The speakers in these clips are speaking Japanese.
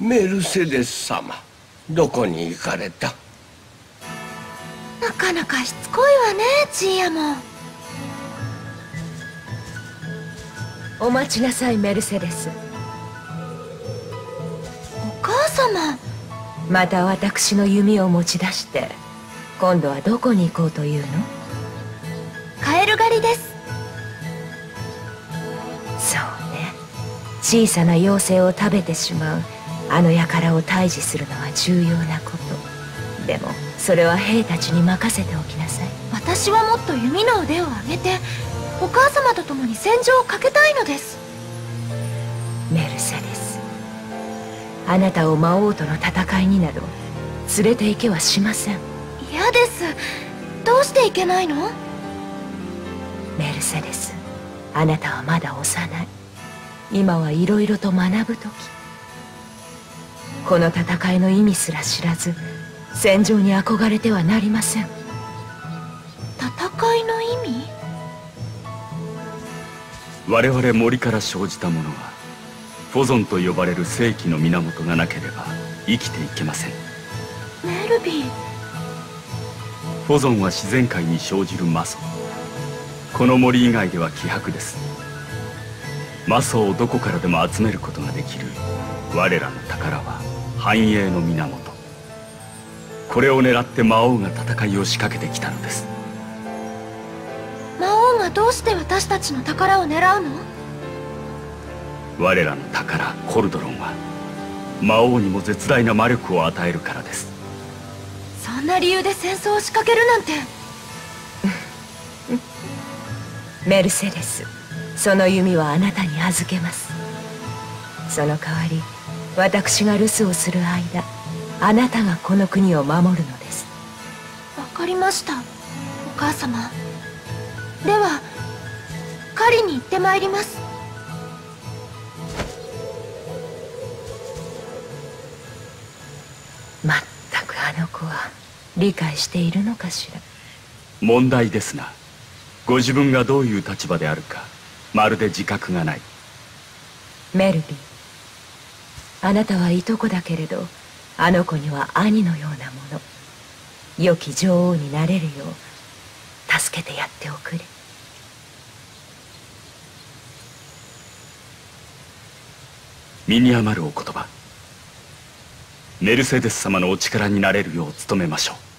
メルセデス様どこに行かれた？なかなかしつこいわねジーヤも。お待ちなさいメルセデス。お母様。また私の弓を持ち出して今度はどこに行こうというの？カエル狩りです。そうね。小さな妖精を食べてしまうあの輩を退治するのは重要なこと。でもそれは兵たちに任せておきなさい。私はもっと弓の腕を上げてお母様と共に戦場をかけたいのです。メルセデス。あなたを魔王との戦いになど連れて行けはしません。嫌です。どうしていけないの？メルセデスあなたはまだ幼い。今はいろいろと学ぶ時この戦いの意味すら知らず戦場に憧れてはなりません。戦いの意味？我々森から生じたものはフォゾンと呼ばれる世紀の源がなければ生きていけません。メルビー。フォゾンは自然界に生じる魔素。この森以外では希薄です。魔素をどこからでも集めることができる我らの宝は繁栄の源。これを狙って魔王が戦いを仕掛けてきたのです。魔王がどうして私たちの宝を狙うの？我らの宝コルドロンは魔王にも絶大な魔力を与えるからです。そんな理由で戦争を仕掛けるなんて。メルセデスその弓はあなたに預けます。その代わり私が留守をする間あなたがこの国を守るのです。わかりました。お母様。では狩りに行ってまいります。まったくあの子は理解しているのかしら。問題ですな。ご自分がどういう立場であるかまるで自覚がない。メルビーあなたはいとこだけれどあの子には兄のようなもの。良き女王になれるよう助けてやっておくれ。身に余るお言葉。メルセデス様のお力になれるよう努めましょう。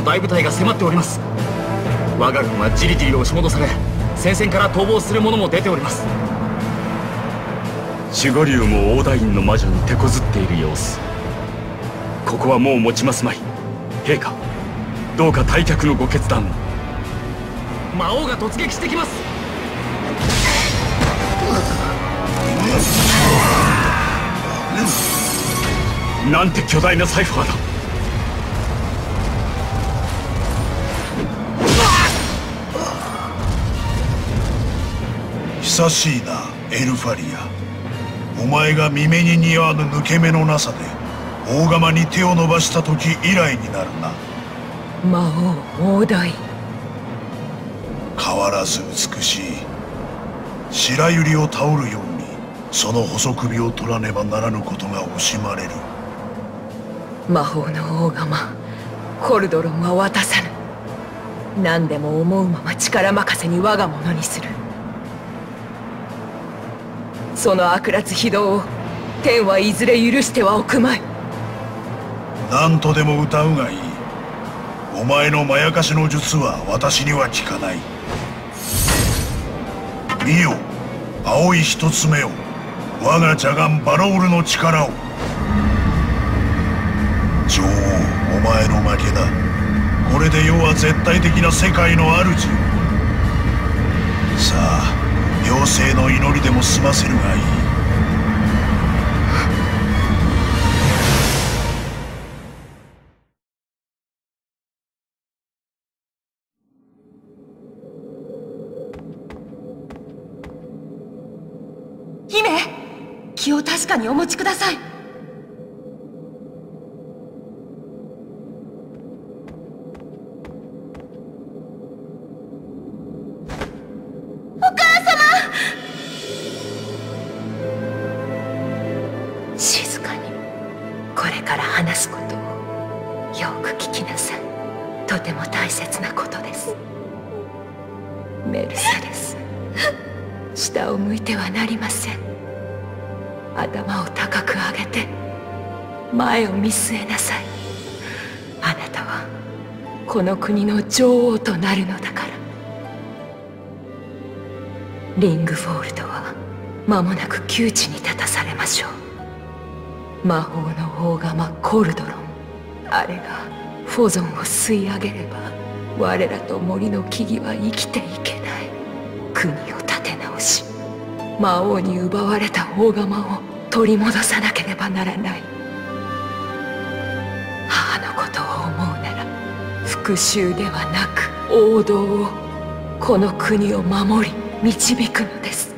の大部隊が迫っております。我が軍はじりじり押し戻され戦線から逃亡する者も出ております。守護竜も大大院の魔女に手こずっている様子。ここはもう持ちますまい。陛下どうか退却のご決断。を魔王が突撃してきます。なんて巨大なサイファーだ久しいなエルファリア。お前が見目に似合わぬ抜け目のなさで大釜に手を伸ばした時以来になるな。魔王大。台変わらず美しい。白百合をタオるようにその細首を取らねばならぬことが惜しまれる。魔法の大釜コルドロンは渡さぬ。何でも思うまま力任せに我が物にするその悪辣非道を天はいずれ許してはおくまい。何とでも歌うがいい。お前のまやかしの術は私には効かない。見よ。青い一つ目を。我が邪眼バロールの力を。女王お前の負けだ。これで世は絶対的な世界の主。さあ妖精の祈りでも済ませるがいい。姫気を確かにお持ちください。国の女王となるのだから。リングフォールドは間もなく窮地に立たされましょう。魔法の大釜コルドロン。あれがフォゾンを吸い上げれば我らと森の木々は生きていけない。国を立て直し魔王に奪われた大釜を取り戻さなければならない。母のことを復讐ではなく王道をこの国を守り導くのです。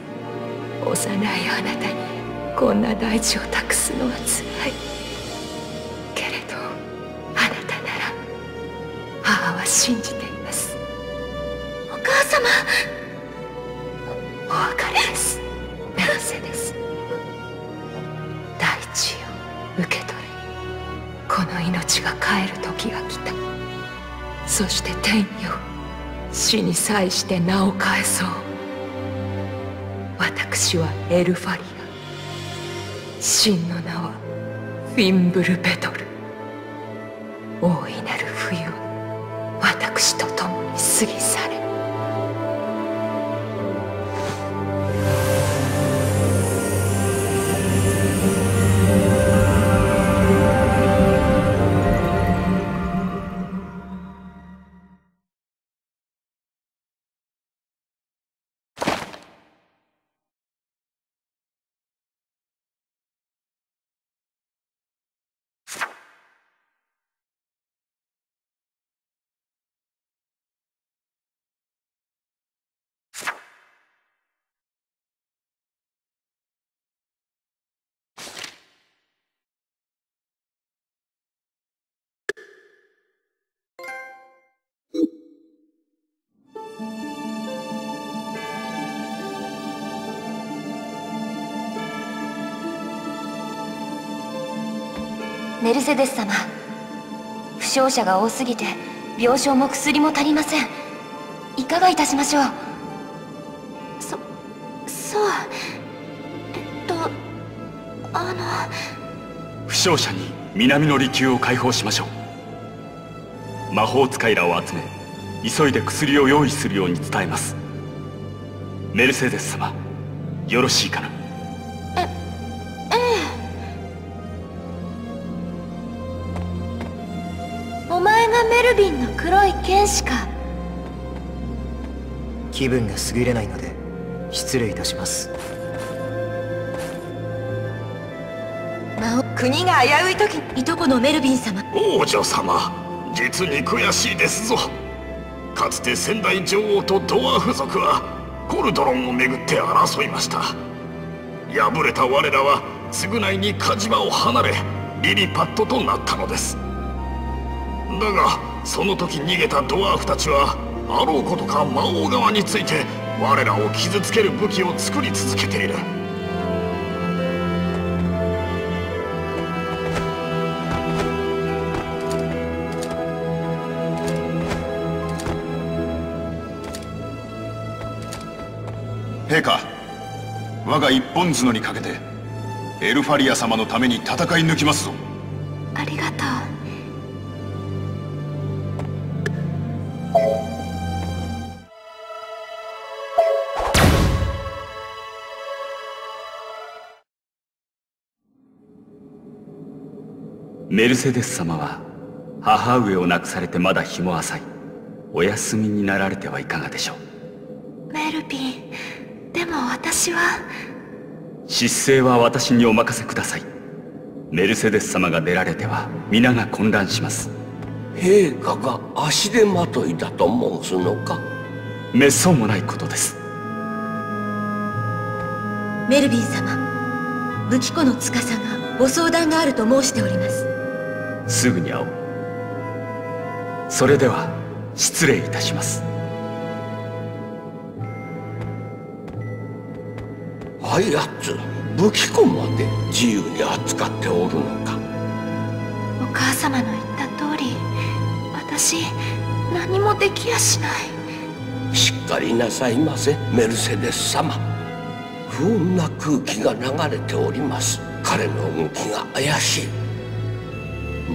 幼いあなたにこんな大地を託すのはつらい。死に際して名を返そう。私はエルファリア。真の名はフィンブル・ペトル。メルセデス様。負傷者が多すぎて病床も薬も足りません。いかがいたしましょう？そそうえっとあの。負傷者に南の離宮を解放しましょう。魔法使いらを集め急いで薬を用意するように伝えます。メルセデス様よろしいかな？剣士か。気分が優れないので失礼いたします。国が危うい時。いとこのメルビン様。王女様実に悔しいですぞ。かつて先代女王とドワーフ族はコルドロンをめぐって争いました。敗れた我らは償いに火事場を離れリリパットとなったのです。だがその時逃げたドワーフたちはあろうことか魔王側について我らを傷つける武器を作り続けている。陛下我が一本角にかけてエルファリア様のために戦い抜きますぞ。メルセデス様は母上を亡くされてまだ日も浅い。お休みになられてはいかがでしょう。メルピンでも私は。失勢は私にお任せください。メルセデス様が出られては皆が混乱します。陛下が足手まといだと申すのか。めっそうもないことです。メルビン様武器庫の司がご相談があると申しておりますすぐに会おう。それでは失礼いたします。あやつ武器庫まで自由に扱っておるのか。お母様の言った通り私何もできやしない。しっかりなさいませメルセデス様。不穏な空気が流れております。彼の動きが怪しい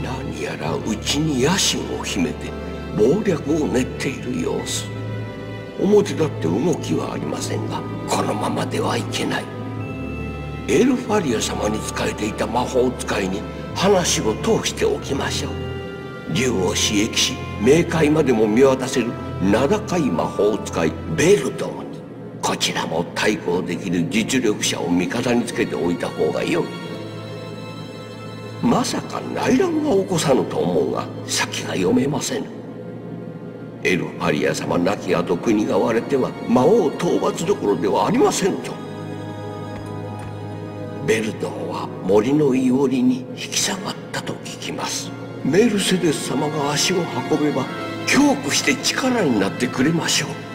何やら内に野心を秘めて謀略を練っている様子。表立って動きはありませんがこのままではいけない。エルファリア様に仕えていた魔法使いに話を通しておきましょう。竜を刺激し冥界までも見渡せる名高い魔法使いベルドーにこちらも対抗できる実力者を味方につけておいた方がよい。まさか内乱は起こさぬと思うが先が読めませぬ。エルファリア様亡き後国が割れては魔王討伐どころではありませんぞ。ベルドンは森のいおりに引き下がったと聞きます。メルセデス様が足を運べば強固して力になってくれましょう。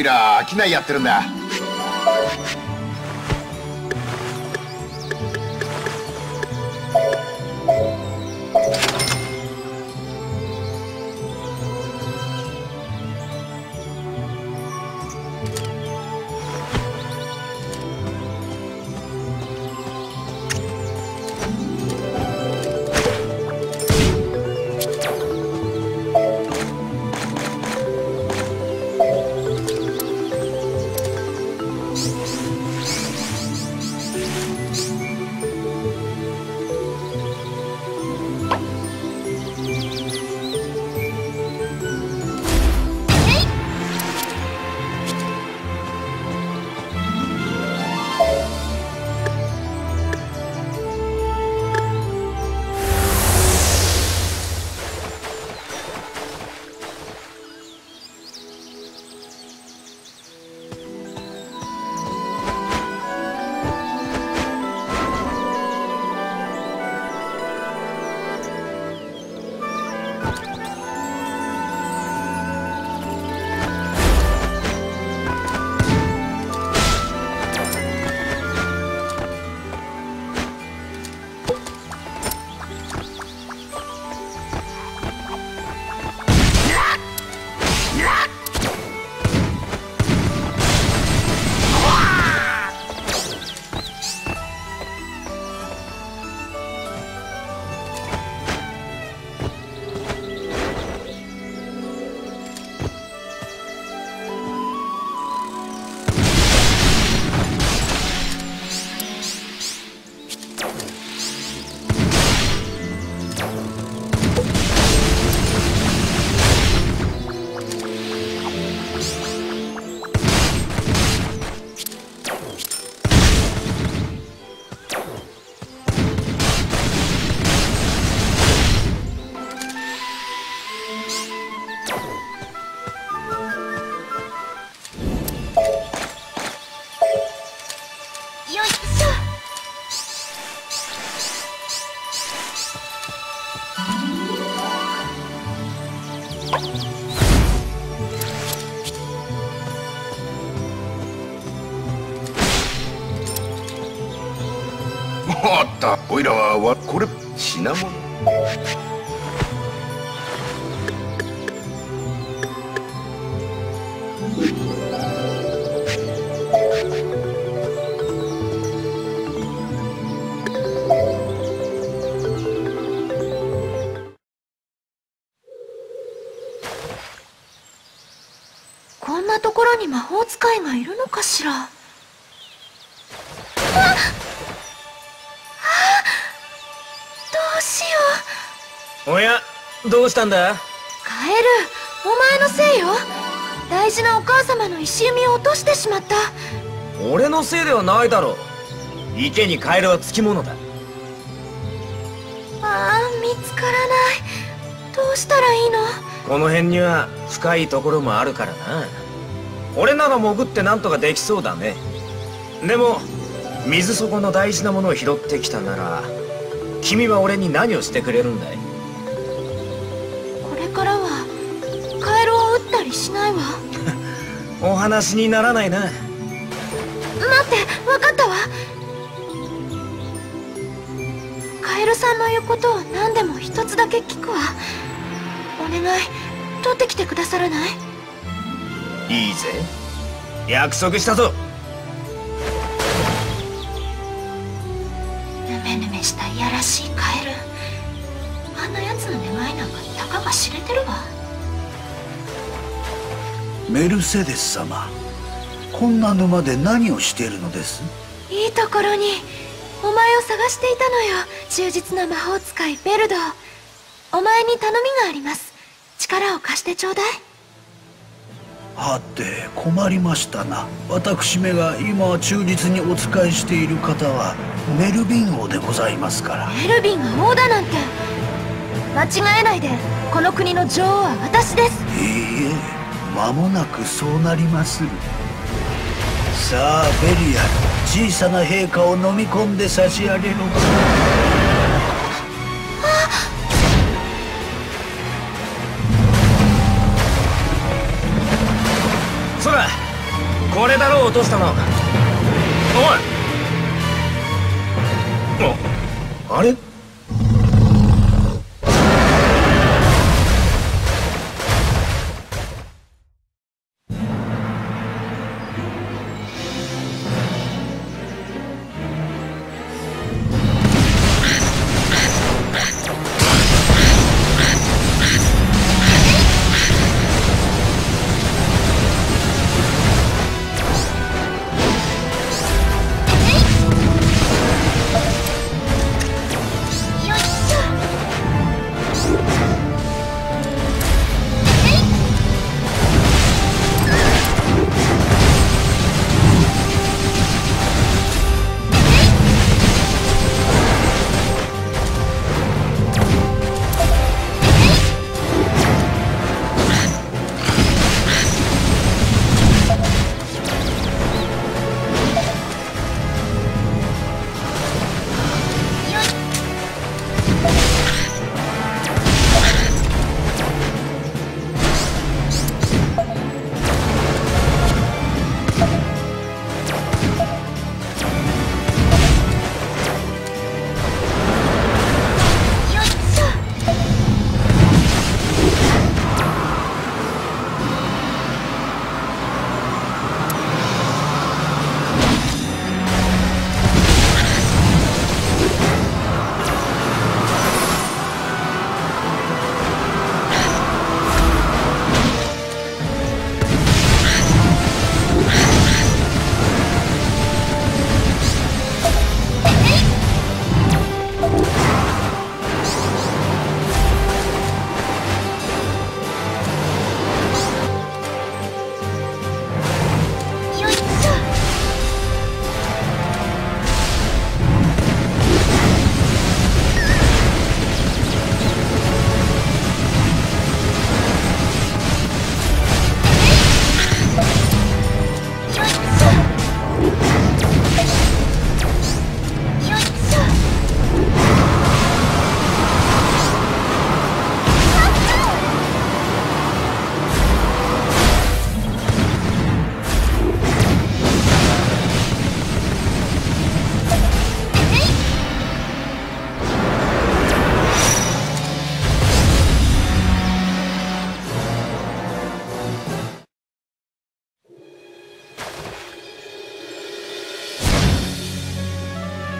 いら商いやってるんだ。おやどうしたんだ？カエルお前のせいよ。大事なお母様の石弓を落としてしまった。俺のせいではないだろう。池にカエルはつきものだ。ああ見つからない。どうしたらいいの？この辺には深いところもあるからな。俺なら潜ってなんとかできそうだね。でも水底の大事なものを拾ってきたなら君は俺に何をしてくれるんだい？お話にならないな。待ってわかったわ。カエルさんの言うことを何でも一つだけ聞くわ。お願い。取ってきてくださらない？いいぜ。約束したぞ。ヌメヌメしたいやらしいカエル。あんなやつの願いなんかたかが知れてるわメルセデス様こんな沼で何をしているのです？いいところにお前を探していたのよ忠実な魔法使いベルド。お前に頼みがあります。力を貸してちょうだい。はて困りましたな。私めが今忠実にお仕えしている方はメルビン王でございますから。エルビンが王だなんて。間違えないで。この国の女王は私です。いいえ間もなくそうなりまする。さあベリアル小さな陛下を飲み込んで差し上げろ。れだろう落としたの。おい。ああれ？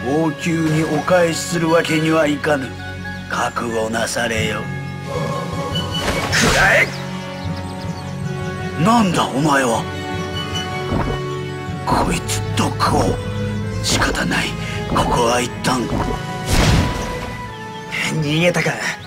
王宮にお返しするわけにはいかぬ。覚悟なされよ。くらえなんだお前は。こいつ毒を。仕方ない。ここは一旦。逃げたか。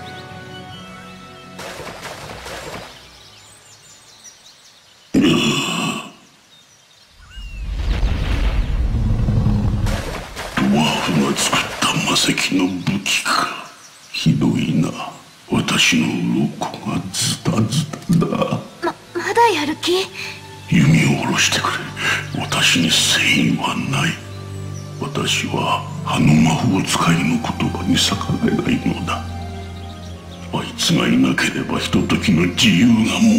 ければひとときの自由が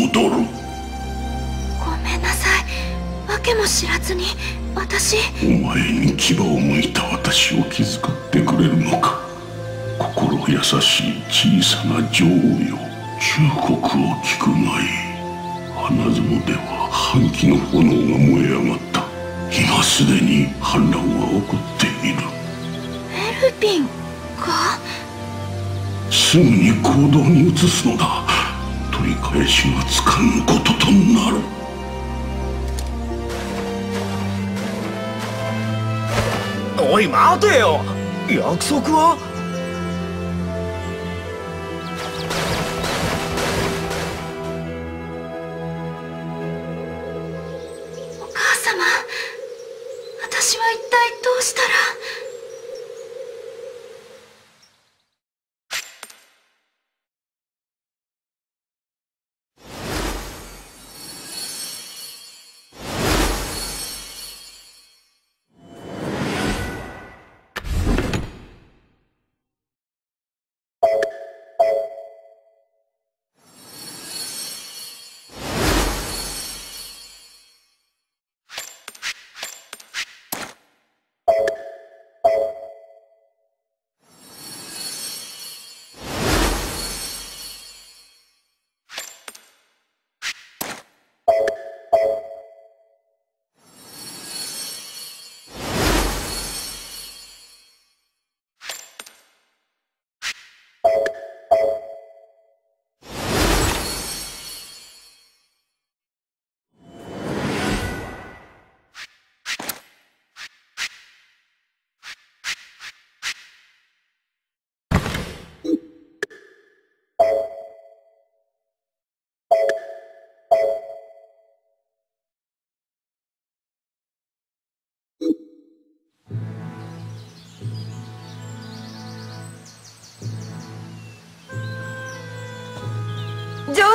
戻る。ごめんなさい。訳も知らずに私。お前に牙を向いた私を気遣ってくれるのか。心優しい小さな女王よ。忠告を聞くがいい。花園では半旗の炎が燃え上がった。今すでに反乱は起こっている。エルピンが？すぐに行動に移すのだ。取り返しがつかぬこととなる。おい待てよ。約束は？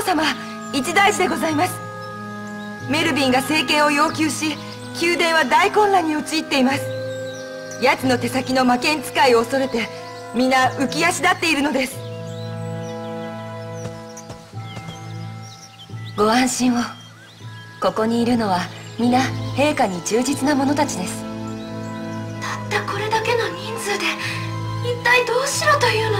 王様一大事でございます。メルビンが政権を要求し宮殿は大混乱に陥っています。奴の手先の魔剣使いを恐れて皆浮き足立っているのです。ご安心を。ここにいるのは皆陛下に忠実な者たちです。たったこれだけの人数で一体どうしろというの？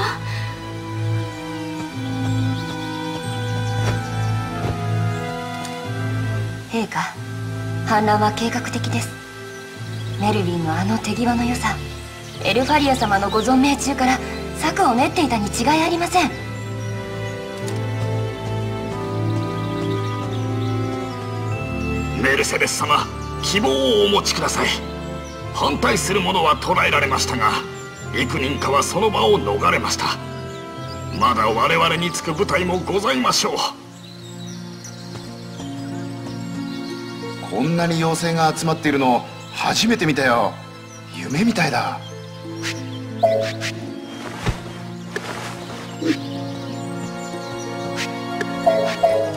反乱は計画的です。メルヴィンのあの手際の良さ。エルファリア様のご存命中から策を練っていたに違いありません。メルセデス様希望をお持ちください。反対する者は捕らえられましたが幾人かはその場を逃れました。まだ我々につく部隊もございましょう。こんなに妖精が集まっているの初めて見たよ夢みたいだ Thank.